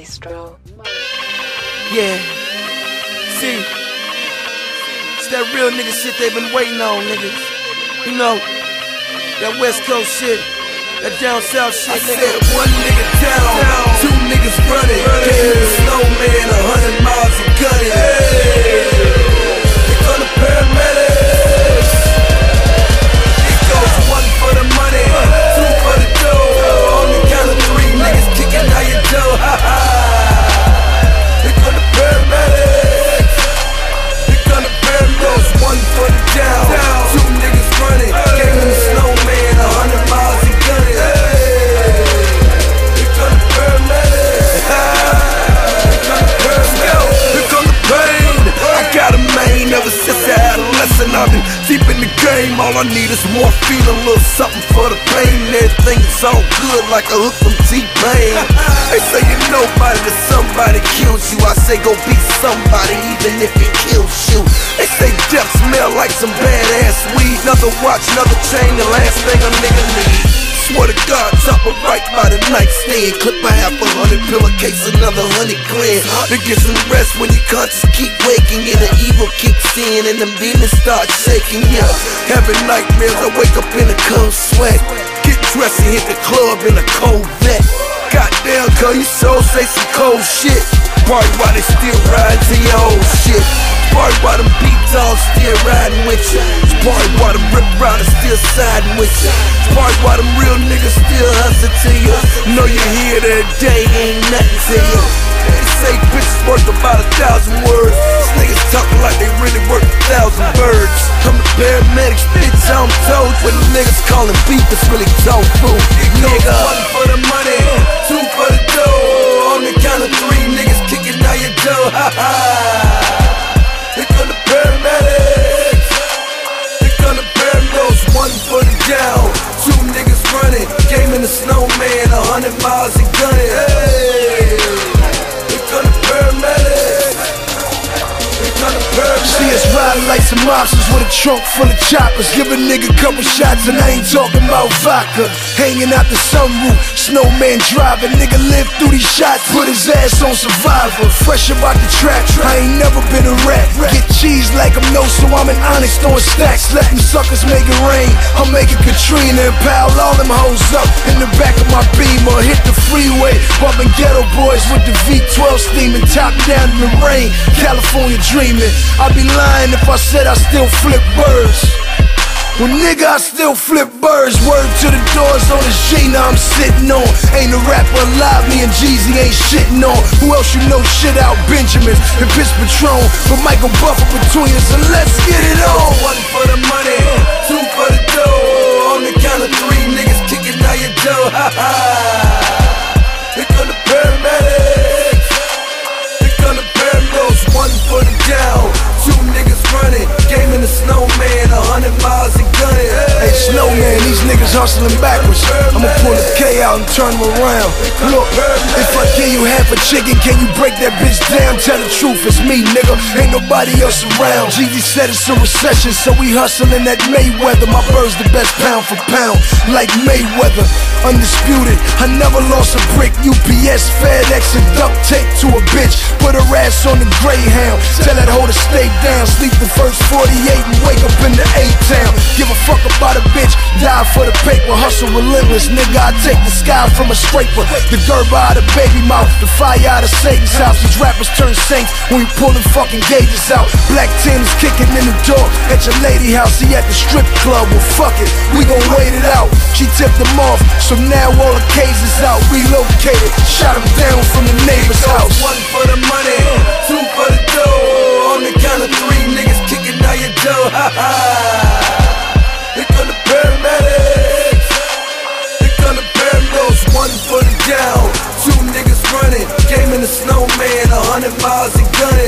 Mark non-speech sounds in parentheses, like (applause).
Maestro. Yeah. See, it's that real nigga shit they've been waiting on, niggas. You know, that West Coast shit, that down south shit, I nigga. said one nigga down, two niggas running. Gave the snowman a hundred miles of gunning. Here All I need is more feed, a little something for the pain. Everything is all good like a hook from T-Pain. (laughs) They say you nobody till somebody kills you. I say go be somebody even if it kills you. They say death smell like some badass weed. Another watch, another chain, the last thing a nigga need. Swear to God, top of right by the nightstand. Clip a half a hundred pillowcase, another hundred grand. To get some rest when your conscience keep waking. Yeah, the evil kicks in and them demons start shaking. Yeah, having nightmares, I wake up in a cold sweat. Get dressed and hit the club in a cold vet. Goddamn, cuz you so say some cold shit. Party while they still riding to your old shit. Party while them beat dogs still riding with you. Party while them rip riders still siding with you. Party while them real niggas still hustle to you. Know you hear that day ain't nothing to you. They say bitches worth about a thousand words. These niggas talking like they really worth a thousand birds. I'm the paramedics, bitch, I'm told. When the niggas calling beef, it's really tofu. Nigga. One for the money, two for the dough. On the count of three, niggas kicking out your dough. Ha ha. Hundred miles riding like some mobsters with a trunk full of choppers. Give a nigga couple shots and I ain't talking about vodka. Hanging out the sunroof, snowman driving. Nigga live through these shots, put his ass on survivor. Fresh about the track, I ain't never been a rat. Get cheese like I'm no, so I'm an honest throwing stacks. Let them suckers make it rain. I'm making Katrina and pile all them hoes up in the back of my beamer. Hit the freeway, bumping Geto Boys with the V12 steaming, top down in the rain. California dreaming. I'd be lying if I said I still flip birds. Well, nigga, I still flip birds. Word to the doors on the Gina I'm sitting on. Ain't a rapper alive, me and Jeezy ain't shitting on. Who else you know shit out? Benjamins and Piss Patron. But Michael Buffer between us, and let's get it on. Niggas hustling backwards. I'ma pull a K out and turn them around. Look, if I give you half a chicken, can you break that bitch down? Tell the truth, it's me, nigga. Ain't nobody else around. Jeezy said it's a recession, so we hustling at Mayweather. My bird's the best pound for pound, like Mayweather. Undisputed, I never lost a brick. UPS, FedEx, and duct tape to a bitch. Put her ass on the Greyhound. Tell that hoe to stay down. Sleep the first 48 and wake up in the A-town. Give a fuck about a bitch, die for the paper. Hustle relentless, nigga. I take the sky from a scraper. The gerber out of baby mouth, the fire out of Satan's house. These rappers turn saints when we pulling fucking gauges out. Black Tim's kicking in the door at your lady house. He at the strip club. Well, fuck it, we gon' wait it out. She tipped him off, so now all the cases out. Relocated, shot him down from the neighbor's house. One for the money, two for the dough. On the count of three, niggas kicking out your dough. Ha (laughs) ha. snowman, a hundred miles of gun